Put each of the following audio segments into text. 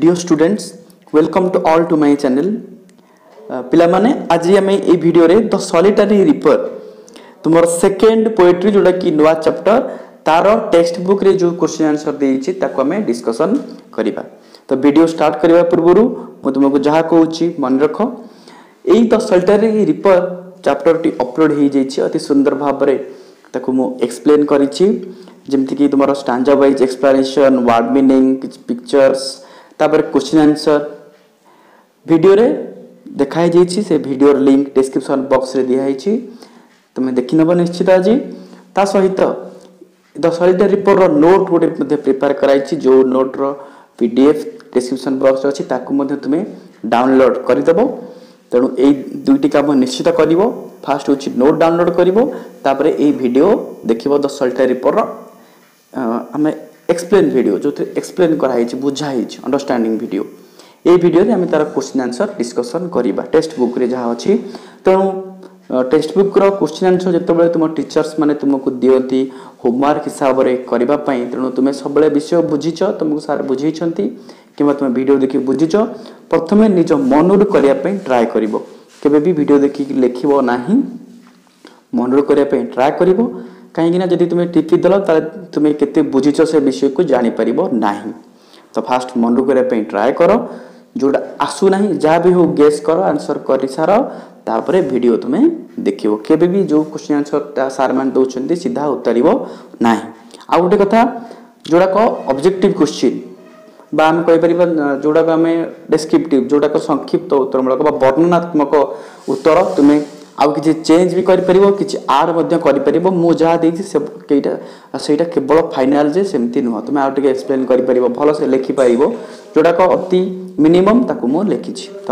Dear students welcome to all to my channel ପିଲାମାନେ ଆଜି ଆମେ ଏଇ ଭିଡ଼ିଓରେ ଦ ସଲିଟାରୀ ରିପର ତୁମର ସେକେଣ୍ଡ ପୋଏଟ୍ରି ଯେଉଁଟାକି ନୂଆ ଚାପ୍ଟର ତାର ଟେକ୍ସଟ ବୁକ୍ରେ ଯେଉଁ କୋଶ୍ଚିନ୍ ଆନ୍ସର ଦେଇଛି ତାକୁ ଆମେ ଡିସ୍କସନ୍ କରିବା ତ ଭିଡ଼ିଓ ଷ୍ଟାର୍ଟ କରିବା ପୂର୍ବରୁ ମୁଁ ତୁମକୁ ଯାହା କହୁଛି ମନେ ରଖ ଏଇ ଦ ସଲିଟାରୀ ରିପର ଚାପ୍ଟରଟି ଅପଲୋଡ଼ ହେଇଯାଇଛି ଅତି ସୁନ୍ଦର ଭାବରେ ତାକୁ ମୁଁ ଏକ୍ସପ୍ଲେନ୍ କରିଛି ଯେମିତିକି ତୁମର stanza wise explanation word meaning କିଛି ପିକ୍ଚର୍ସ তাপরে কোশ্চিন আনসর ভিডিওরে দেখা হয়েছি সে ভিডিওর লিঙ্ক ডেসক্রিপশন বক্সরে দিয়া হয়েছি তুমি দেখি নেব নিশ্চিত আজি তা সহিত দ সলিটারি রিপোর্টর নোট গোটে মধ্যে প্রিপেয়ার করা হয়েছি যে নোটর পিডিএফ ডেসক্রিপশন বক্স অছি তাকে মধ্যে তুমি ডাউনলোড করিদেব তেণু এই দুইটি কাম নিশ্চিত করিব ফার্স্ট হচ্ছে নোট ডাউনলোড করিব তাপরে এই ভিডিও দেখিব দ সলিটারি রিপোর্টর ଆମେ এক্সপ্লেন ভিডিও যে এক্সপ্লেন করা হয়েছে বুঝা হয়েছে অন্ডরস্ট্যান্ডিং ভিডিও এই ভিডিওরে আমি তার কোশ্চিন আনসর ডিসকসন করা টেক্সট বুক্রে যা অছি তেমন টেক্সট বুক্র কোশ্চিন আনসর যেতবে তুম টিচর্স মানে তোমাকে দিকে হোমওয়ার্ক হিসাবে করা তেমন তুমি সবুলে বিষয় বুঝিছ তোমাকে সার বুঝাইছেন কিংবা তুমি ভিডিও দেখি বুঝিছ প্রথমে নিজ মনরু করা ট্রাই করব কেবে বি ভিডিও দেখি লেখব না মনরু করা ট্রাই করব କାହିଁକିନା ଯଦି ତୁମେ ଟିପିଦେଲ ତାହେଲେ ତୁମେ କେତେ ବୁଝିଛ ସେ ବିଷୟକୁ ଜାଣିପାରିବ ନାହିଁ ତ ଫାଷ୍ଟ ମନରୁ କରିବା ପାଇଁ ଟ୍ରାଏ କର ଯେଉଁଟା ଆସୁନାହିଁ ଯାହା ବି ହଉ ଗେସ୍ କର ଆନ୍ସର୍ କରିସାର ତାପରେ ଭିଡ଼ିଓ ତୁମେ ଦେଖିବ କେବେ ବି ଯେଉଁ କୋଶ୍ଚିନ୍ ଆନ୍ସର୍ଟା ସାର୍ମାନେ ଦେଉଛନ୍ତି ସିଧା ଉତ୍ତରିବ ନାହିଁ ଆଉ ଗୋଟେ କଥା ଯେଉଁଟାକ ଅବଜେକ୍ଟିଭ୍ କୋଶ୍ଚିନ୍ ବା ଆମେ କହିପାରିବା ଯେଉଁଟାକୁ ଆମେ ଡେସ୍କ୍ରିପ୍ଟିଭ୍ ଯେଉଁଟାକ ସଂକ୍ଷିପ୍ତ ଉତ୍ତରମୂଳକ ବା ବର୍ଣ୍ଣନାତ୍ମକ ଉତ୍ତର ତୁମେ ଆଉ କିଛି ଚେଞ୍ଜ ବି କରିପାରିବ କିଛି ଆର୍ ମଧ୍ୟ କରିପାରିବ ମୁଁ ଯାହା ଦେଇଛି ସେ କେଇଟା ସେଇଟା କେବଳ ଫାଇନାଲ୍ ଯେ ସେମିତି ନୁହଁ ତୁମେ ଆଉ ଟିକେ ଏକ୍ସପ୍ଲେନ୍ କରିପାରିବ ଭଲସେ ଲେଖିପାରିବ ଯେଉଁଟାକ ଅତି ମିନିମମ୍ ତାକୁ ମୁଁ ଲେଖିଛି ତ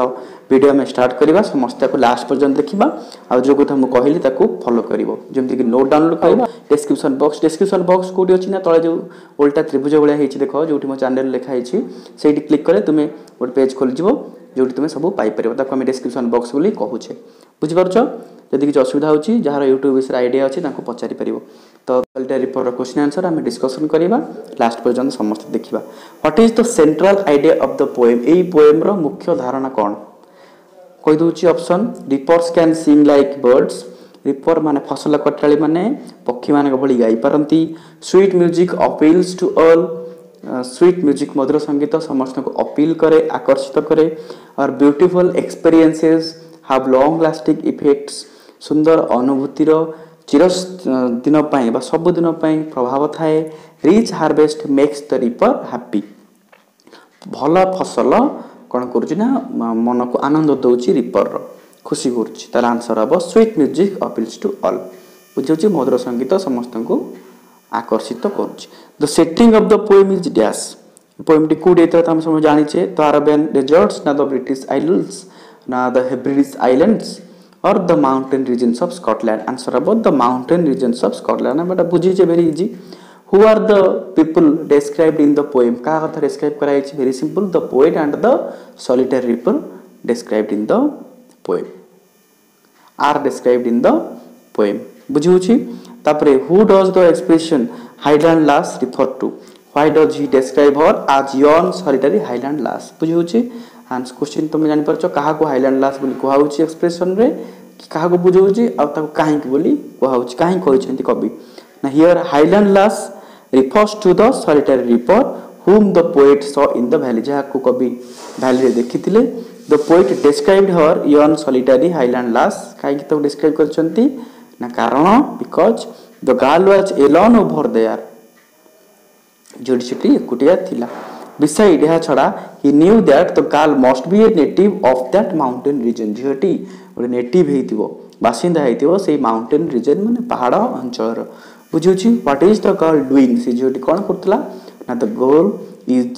ଭିଡ଼ିଓ ଆମେ ଷ୍ଟାର୍ଟ କରିବା ସମସ୍ତେ ତାକୁ ଲାଷ୍ଟ ପର୍ଯ୍ୟନ୍ତ ଦେଖିବା ଆଉ ଯେଉଁ କଥା ମୁଁ କହିଲି ତାକୁ ଫଲୋ କରିବ ଯେମିତିକି ନୋଟ୍ ଡାଉନଲୋଡ଼୍ କରିବା ଡେସ୍କ୍ରିପସନ୍ ବକ୍ସ ଡେସ୍କ୍ରିପସନ୍ ବକ୍ସ କେଉଁଠି ଅଛି ନା ତଳେ ଯେଉଁ ଓଲଟା ତ୍ରିଭୁଜ ଭଳିଆ ହେଇଛି ଦେଖ ଯେଉଁଠି ମୋ ଚ୍ୟାନେଲ୍ ଲେଖା ହେଇଛି ସେଇଠି କ୍ଲିକ୍ କଲେ ତୁମে ଗୋଟେ ପେଜ୍ ଖୋଲିଯିବ ଯେଉଁଠି ତୁମେ ସବୁ ପାଇପାରିବ ତାକୁ ଆମେ ଡେସ୍କ୍ରିପସନ୍ ବକ୍ସ ବୋଲି କହୁଛେ বুঝিপারছ যদি কিছু অসুবিধা হচ্ছে যার ইউট্ୟୁବ୍ বিষয়ে আইডিয়া আছে তাঁকু পচারিপার তো রিপোর্টর কোশ্চিন আনসর আমি ডিসকসন করা লাস্ট পর্যন্ত সমস্ত দেখা what is the central idea of the poem এই পোয়েমর মুখ্য ধারণা কণ কইদি option reports can sing like birds reaper মানে ফসল কটাড়ি মানে পক্ষী মানক ভি গাইপারতি sweet music appeals to all sweet music মধুর সঙ্গীত সমস্ত অপিল করে আকর্ষিত করে আর beautiful experiences have long lasting effects ସୁନ୍ଦର ଅନୁଭୂତିର ଚିର ଦିନ ପାଇଁ ବା ସବୁଦିନ ପାଇଁ ପ୍ରଭାବ ଥାଏ rich harvest makes the reaper happy ଭଲ ଫସଲ କ'ଣ କରୁଛି ନା ମନକୁ ଆନନ୍ଦ ଦେଉଛି ରିପର୍ର ଖୁସି କରୁଛି ତାର ଆନ୍ସର୍ ହେବ sweet music appeals to all ବୁଝାଉଛି ମଧୁର ସଙ୍ଗୀତ ସମସ୍ତଙ୍କୁ ଆକର୍ଷିତ କରୁଛି the setting of the poem is dash ପୋଏମ୍ଟି କେଉଁଠି ହେଇଥିଲା ତ ଆମେ ସମସ୍ତେ ଜାଣିଛେ ଦ ଆରବିଆନ୍ ଡେଜର୍ଟସ୍ ନା the British isles uh, the Hebrides Islands or the mountain regions of Scotland. Answer about the mountain regions of Scotland. But बुझिजे very easy. Who are the people described in the poem? क्या कथा describe कराई ची? Very simple. The poet and the solitary people described in the poem. Are described in the poem. बुझी हो ची? तापरे who does the expression highland lass refer to? Why does he describe her as yon solitary highland lass? बुझी हो ची? आंस question तुम जानपर क्या Highland लास् क्सप्रेसन क्या बुझे कहीं कहुच कहीं कवि ना हि highland lass refers to the solitary reaper whom the poet saw in the valley जहाँ को कवि भैली देखी the poet describe her an solitary highland lass कहीं डेस्क्राइब कर कारण because the girl was alone over there जोड़ी सेटी Actaea beside ଏହା ଛଡ଼ା he knew that the girl must be a native of that mountain region ଝିଅଟି ଗୋଟେ native ହେଇଥିବ ବାସିନ୍ଦା ହେଇଥିବ ସେଇ ମାଉଣ୍ଟେନ୍ ରିଜନ୍ ମାନେ ପାହାଡ଼ ଅଞ୍ଚଳର ବୁଝିହେଉଛି what is the girl doing ସେ ଝିଅଟି କ'ଣ କରୁଥିଲା ନା the girl is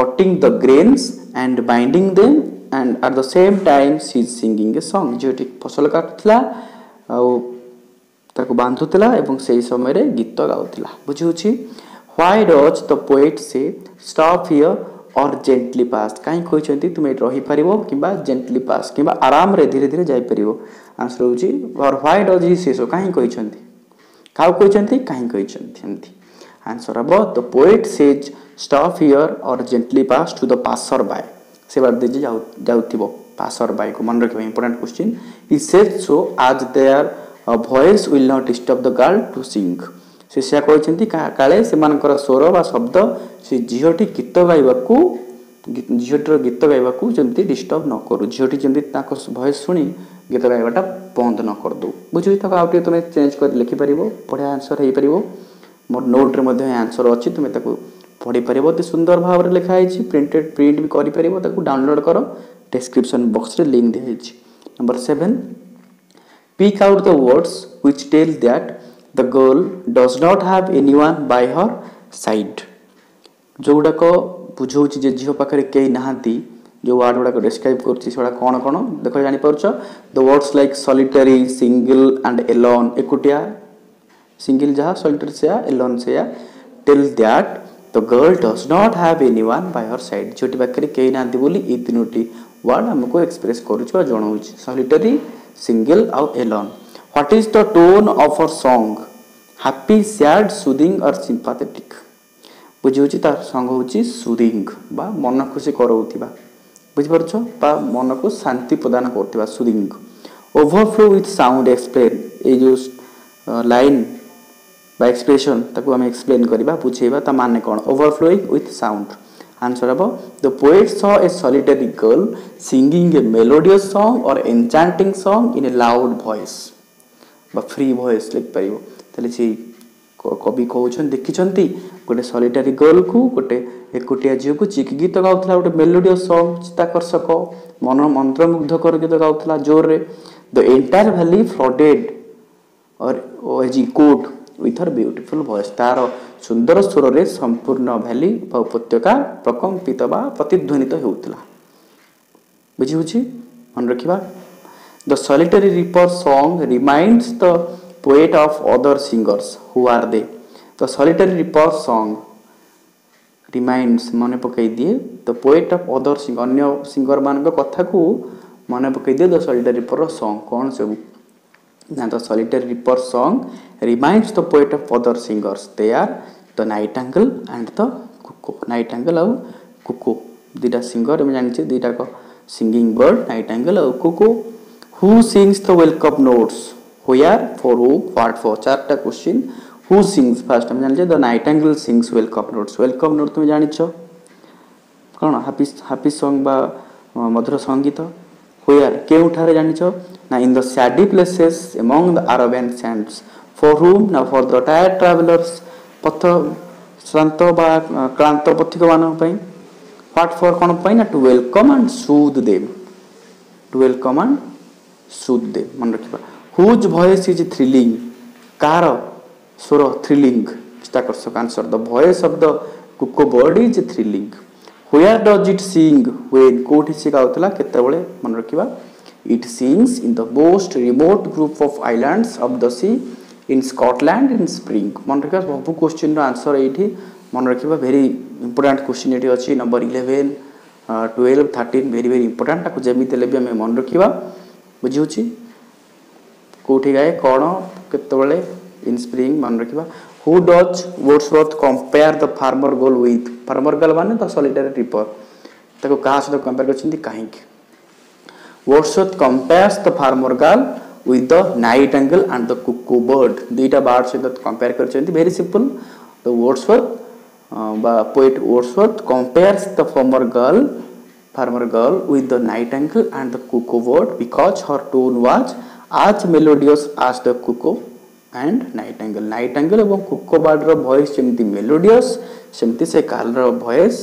cutting the grains and binding them and at the same time she is singing a song ଝିଅଟି ଫସଲ କାଟୁଥିଲା ଆଉ ତାକୁ ବାନ୍ଧୁଥିଲା ଏବଂ ସେହି ସମୟରେ ଗୀତ ଗାଉଥିଲା ବୁଝିହେଉଛି why does the poet say stop here or gently pass କାହିଁ କହିଛନ୍ତି ତୁମେ ଏଠି ରହିପାରିବ କିମ୍ବା ଜେଣ୍ଟଲି ପାସ୍ କିମ୍ବା ଆରାମରେ ଧୀରେ ଧୀରେ ଯାଇପାରିବ ଆନ୍ସର୍ ହେଉଛି ଅର୍ ହ୍ୱାଇ ଡଜ୍ ହି ସେ ସବୁ କାହିଁ କହିଛନ୍ତି କାହାକୁ କହିଛନ୍ତି କାହିଁ କହିଛନ୍ତି ଏମିତି ଆନ୍ସର୍ ହେବ the poet says stop here or gently pass to the passer by ସେ ବାଟ ଦେଇ ଯାଉ ଯାଉଥିବ ପାସର୍ ବାଏକୁ ମନେ ରଖିବା important question E says so as their voice will not disturb the girl to sing शिष्या कहते काले से स्वर व शब्द से झीटी गीत गायक झीटर गीत गायक डिस्टर्ब न करू झीओटी जमी भयस शुणी गीत गायबाटा बंद न करदे बुझे तक आउ तुम चेज कर लिखिपार बढ़िया आंसर हो पार मोर नोट्रे आंसर अच्छी तुम्हें पढ़ी पार अति सुंदर भाव में लिखाई प्रिंटेड प्रिंट भी कर डाउनलोड कर डेस्क्रिपन बक्स में लिंक दिखाई number seven pick out the words which tell that the girl does not have any one by her side ଯେଉଁଗୁଡ଼ାକ ବୁଝାଉଛି ଯେ ଝିଅ ପାଖରେ କେହି ନାହାନ୍ତି ଯେଉଁ ୱାର୍ଡ଼ ଗୁଡ଼ାକ ଡେସ୍କ୍ରାଇବ୍ କରୁଛି ସେଗୁଡ଼ା କ'ଣ କ'ଣ ଦେଖ ଜାଣିପାରୁଛ the words like solitary single and alone ଏକୁଟିଆ ସିଙ୍ଗଲ୍ ଯାହା ସଲିଟାରୀ ସେୟା ଏଲନ୍ ସେୟା tell that the girl does not have anyone by her side ଝିଅଟି ପାଖରେ କେହି ନାହାନ୍ତି ବୋଲି ଏଇ ତିନୋଟି ୱାର୍ଡ଼ ଆମକୁ ଏକ୍ସପ୍ରେସ୍ କରୁଛି ବା ଜଣାଉଛି ସଲିଟାରୀ ସିଙ୍ଗଲ୍ ଆଉ alone what is the tone of her song happy sad soothing और सिंपैथेटिक बुझे तार सॉन्ग हूँ सुदिंग बा मन खुशी कर बुझिपार बा मन को शांति प्रदान कर soothing overflow with sound explain a line बा एक्सप्रेशन ताको हम एक्सप्लेन करवा बुझेबा त माने कोन ओवरफ्लोइंग विथ साउंड आंसर हम the poet saw a solitary girl singing a melodious song और enchanting song in a loud voice ବା ଫ୍ରି ଭଏସ୍ ଲେଖିପାରିବ ତାହେଲେ ସେଇ କବି କହୁଛନ୍ତି ଦେଖିଛନ୍ତି ଗୋଟେ ସଲିଟାରୀ ଗର୍ଲକୁ ଗୋଟେ ଏକୁଟିଆ ଝିଅକୁ ଚିକି ଗୀତ ଗାଉଥିଲା ଗୋଟେ ମେଲୋଡ଼ିଓ ସଙ୍ଗ ଚିତ୍ତାକର୍ଷକ ମନ ମନ୍ତ୍ରମୁଗ୍ଧକର ଗୀତ ଗାଉଥିଲା ଜୋରରେ the entire valley flooded as echoed with her beautiful voice ତାର ସୁନ୍ଦର ସ୍ୱରରେ ସମ୍ପୂର୍ଣ୍ଣ ଭ୍ୟାଲି ବା ଉପତ୍ୟକା ପ୍ରକମ୍ପିତ ବା ପ୍ରତିଧ୍ୱନିତ ହେଉଥିଲା ବୁଝି ହେଉଛି ମନେ ରଖିବା The solitary reaper song reminds the poet of other singers. Who are they? The solitary reaper song reminds मन पकई दिए the poet of other singer अन्य सिंगर मान कथा को मन पकई दिए द सलिटर रिपर सॉन्ग कौन सब ना the solitary reaper song reminds the poet of other singers they are the nightingale and the cuckoo nightingale आउ कुको दुटा सिंगर आम जानी दुटाक सिंगिंग बर्ड नाइट आंगल आउ cuckoo who sings the welcome notes where for who what for चार टा question who sings fast आम जानी the nightingale sings welcome notes welcome तुम्हें तुम जान कौन हापी हापी सॉन्ग बा मधुर संगीत हुयर केउठारे जानिछ ना in the shady places among the Arabian sands for whom ना फॉर द टायर्ड ट्रैवलर्स पथ श्रांत बा क्लांत पथिक मानक पई व्हाट फॉर कोन पई ना to welcome and soothe them to welcome and soothe मन रखा हूज भयस इज थ्रिलिंग कार स्वर thrilling चिताकर्षक answer the voice of the cuckoo bird is thrilling where does it sing when कौटी से गाला केत मन रखा it sings in the most remote group of islands of the sea in Scotland in spring मन रखा सब question रनसर ये मन रखा भेरी इंपोर्टां क्वेश्चन ये अच्छी number eleven twelve thirteen very very important आपको जमीन भी आम मन रखा बुझे कौटि गाए कौन के इनस्प्रिंग मन रखा how does Wordsworth compare the farmer girl with farmer girl मान द सलिटर रिपर ताको क्या सहित compare करोट्स worth compares the farmer girl with the nightingale and the cuckoo bird दुईटा बार्ड सहित compare Kareri simple the Wordsworth poet Wordsworth compare the farmer girl farmer girl with the night nightingale and the cuckoo word because her tone was as melodious as the cuckoo and night Night nightingale ଏବଂ cuckoo bird ର voice ଯେମିତି melodious ସେମିତି ସେ କାଲର voice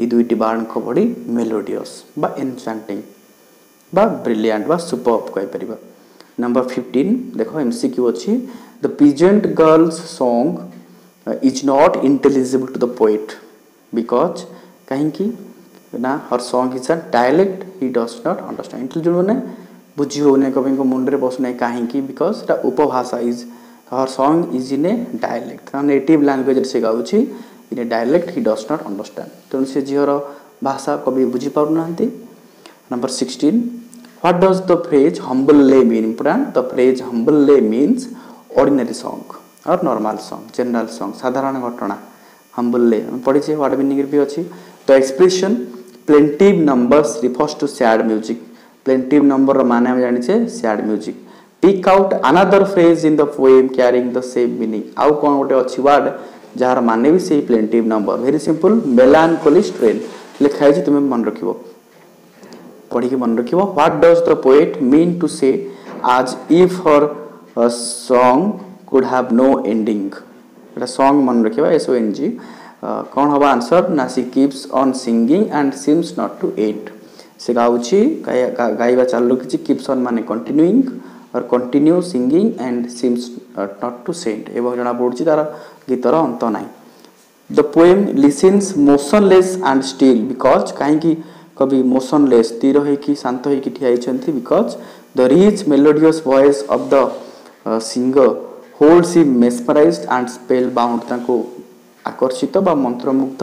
ଏଇ ଦୁଇଟି ବାର୍ଡ଼ଙ୍କ ଭଳି melodious ବା enchanting ବା brilliant ବା superb କହିପାରିବା ନମ୍ବର ଫିଫ୍ଟିନ୍ ଦେଖ ଏମ୍ ସି କ୍ୟୁ ଅଛି the peasant girls is not intelligible to the poet because because କାହିଁକି ना her song is a dialect he does not understand intelligent मैंने बुझी होने कभी मुंडे पशुना कहीं बिकज एटा उपभाषा is her song is in a dialect कारण नेट लांगुएज से गाँव in a dialect he does not understand तेणु से झीवर भाषा कभी पार ना number sixteen what does the phrase humble lay mean Important. The phrase humble lay means ordinary song और नॉर्मल सॉन्ग जनरल सॉन्ग साधारण घटना हम्बल ले पढ़ी ह्वाट मीनिंग भी अच्छी. The expression plaintive number refers to sad music plaintive number मान आम जानीचे sad music pick out another phrase in the poem carrying the same meaning आउ कौन गोटे अच्छी वार्ड जार माने भी से plaintive number very simple melancholy strain लिखाई तुम्हें मन रख पढ़ी मन रख what does the poet mean to say आज if her song could have no ending song मन रखा S O N G Uh, कौन हम आंसर ना she keeps on singing and seems not to at से गाँची गाइबा चालू रखी किप्स अन् मान कंटिन्यूंग और continue singing and seems not to set एवं पड़ी तार गीतर अंत ना the poem listens motionless and still because कहीं कवि मोशनलेस स्थिर हो शांत होती because the rich melodious voice of the singer hold C mesmerised and spellbound आकर्षित बा मन्त्रमुग्ध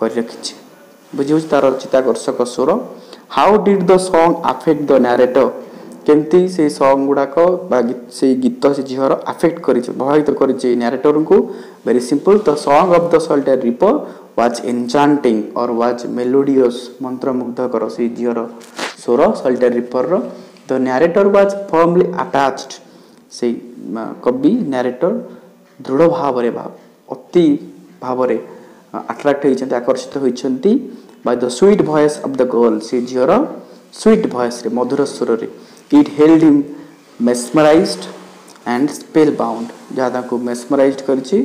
गरिरहिछ बुझिहे तार चिताकर्षक स्वर how did the song affect the narrator केही सङ्गुडा गीत से सिउर आफेक्ट गरि प्रभावित को very simple the song of the solitary reaper was enchanting और वाज मेलोडियस कर मन्त्रमुग्धकर सिउर स्वर सल्टर रिपर र द न्यारेटर वाज फर्मली से सवि न्यारेक्टर दृढ भाव अति ଭାବରେ ଆଟ୍ରାକ୍ଟ ହୋଇଛନ୍ତି ଆକର୍ଷିତ ହୋଇଛନ୍ତି by the sweet voice of the girl ସେ ଝିଅର ସୁଇଟ୍ ଭଏସ୍ରେ ମଧୁର ସ୍ୱରରେ it held him mesmerised and spellbound ଯାହା ତାଙ୍କୁ ମେସମରାଇଜ୍ଡ କରିଛି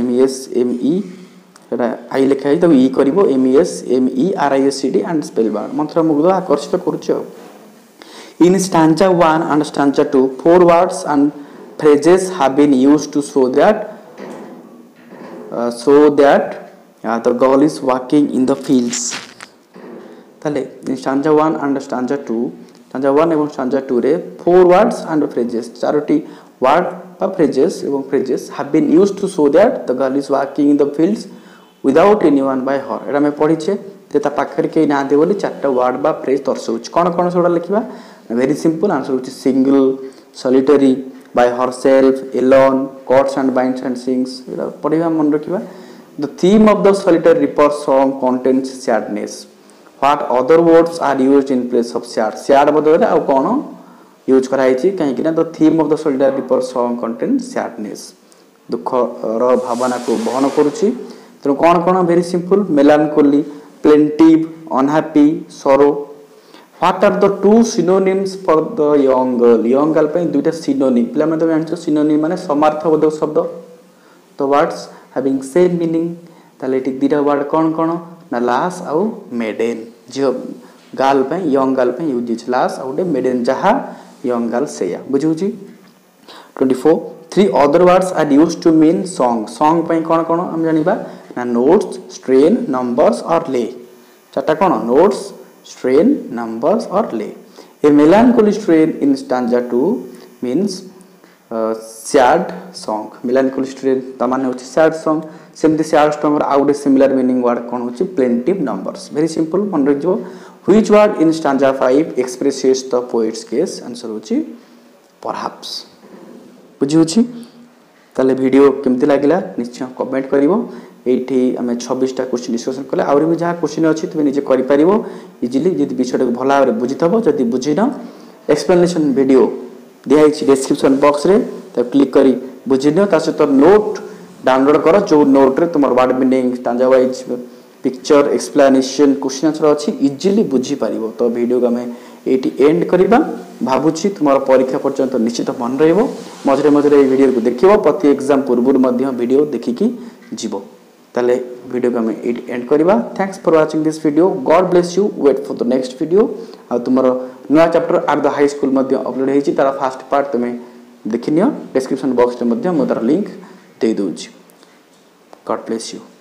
ଏମ୍ ଏସ୍ ଏମ୍ ଇ ସେଟା ଆଇ ଲେଖା ହେଇ ତାକୁ ଇ କରିବ M S M E R I S C D and spellbound ମନ୍ଥରମୁଗ୍ଧ ଆକର୍ଷିତ କରୁଛି ଆଉ In stanza 1 and stanza 2, four words and phrases have been used to show that so that the girl is walking in the fields তাহলে stanza one and stanza two stanza one এবং stanza টুরে four words under phrases চারোটি word বা phrases এবং phrases have been use to show that the girl is walking in the fields without anyone by her এটা আমি পড়িছে যে ତା ପାଖରେ କେହି ନାହାନ୍ତି ବୋଲି ଚାରିଟା ୱାର୍ଡ଼ ବା ଫ୍ରେଜ୍ ଦର୍ଶାଉଛି କ'ଣ କ'ଣ ସେଗୁଡ଼ା ଲେଖିବା ଭେରି ସିମ୍ପଲ୍ ଆନ୍ସର୍ ହେଉଛି single solitary by herself, alone, chords and binds and sings. The theme of the solitary reaper song contains sadness. What other words are used in place of sad? Sad बदले आउ कौनो use कराई ची कहीं कि ना the theme of the solitary reaper song contains sadness. दुख र भावना को बहन करुची तेणु कौन कौन very simple melancholy plaintive unhappy sorrow what are the two synonyms for the young girl young girl ପାଇଁ ଦୁଇଟା ସିନୋନିମ୍ ପିଲାମାନେ ତମେ ଜାଣିଛ ସିନୋନିମ୍ ମାନେ ସମାର୍ଥବୋଧକ ଶବ୍ଦ ତ ୱାର୍ଡସ୍ ହାଭିଂ ସେମ୍ ମିନିଂ ତାହେଲେ ଏଠି ଦୁଇଟା ୱାର୍ଡ କ'ଣ କ'ଣ ନା ଲାସ୍ ଆଉ ମେଡେନ୍ ଝିଅ ଗାର୍ଲ ପାଇଁ ୟଙ୍ଗ ଗାର୍ଲ ପାଇଁ ୟୁଜ୍ ହେଇଛି ଲାସ୍ ଆଉ ଗୋଟେ ମେଡେନ୍ ଯାହା ୟଙ୍ଗ ଗାର୍ଲ ସେଇଆ ବୁଝିହେଉଛି twenty four three other words are use to mean song song ପାଇଁ କ'ଣ କ'ଣ ଆମେ ଜାଣିବା ନା ନୋଟ୍ସ ଷ୍ଟ୍ରେନ୍ ନମ୍ବର୍ସ ଅର୍ ଲେ ଚାରିଟା କ'ଣ notes strain, numbers or lay. A melancholy strain in stanza 2 means uh, sad song. Melancholy strain ta mane hoche sad song. same the sad song or out a similar meaning word kon hoche plaintive numbers Very simple mon रख जो. Which word in stanza 5 expresses the poet's case? Answer hoche perhaps. बुझी होची. ताले video किमती लागिला निश्चय comment करिबो. ଏଇଠି ଆମେ ଛବିଶଟା କୋଶ୍ଚିନ୍ ଡିସ୍କସନ୍ କଲେ ଆହୁରି ବି ଯାହା କୋଶ୍ଚିନ୍ ଅଛି ତୁମେ ନିଜେ କରିପାରିବ ଇଜିଲି ଯଦି ବିଷୟଟାକୁ ଭଲ ଭାବରେ ବୁଝିଥିବ ଯଦି ବୁଝିନ ଏକ୍ସପ୍ଲାନେସନ୍ ଭିଡ଼ିଓ ଦିଆହେଇଛି ଡେସ୍କ୍ରିପସନ୍ ବକ୍ସରେ ତାକୁ କ୍ଲିକ୍ କରି ବୁଝିନିଅ ତା ସହିତ ନୋଟ୍ ଡାଉନଲୋଡ଼୍ କର ଯେଉଁ ନୋଟ୍ରେ ତୁମର word meaning stanza wise picture explanation question answer ଅଛି ଇଜିଲି ବୁଝିପାରିବ ତ ଭିଡ଼ିଓକୁ ଆମେ ଏଇଠି ଏଣ୍ଡ କରିବା ଭାବୁଛି ତୁମର ପରୀକ୍ଷା ପର୍ଯ୍ୟନ୍ତ ନିଶ୍ଚିତ ମନେ ରହିବ ମଝିରେ ମଝିରେ ଏଇ ଭିଡ଼ିଓକୁ ଦେଖିବ ପ୍ରତି ଏକ୍ଜାମ୍ ପୂର୍ବରୁ ମଧ୍ୟ ଭିଡ଼ିଓ ଦେଖିକି ଯିବ तले वीडियो को हमें इट एंड करिबा thanks for watching this video God bless you wait for the next video आ तुमरो नया चैप्टर आर द हाई स्कूल मध्ये अपलोड हेची तार फर्स्ट पार्ट तुम्हें देखिनियो डिस्क्रिप्शन बॉक्स ते मध्ये मदर लिंक दे दूंची गॉड ब्लेस यू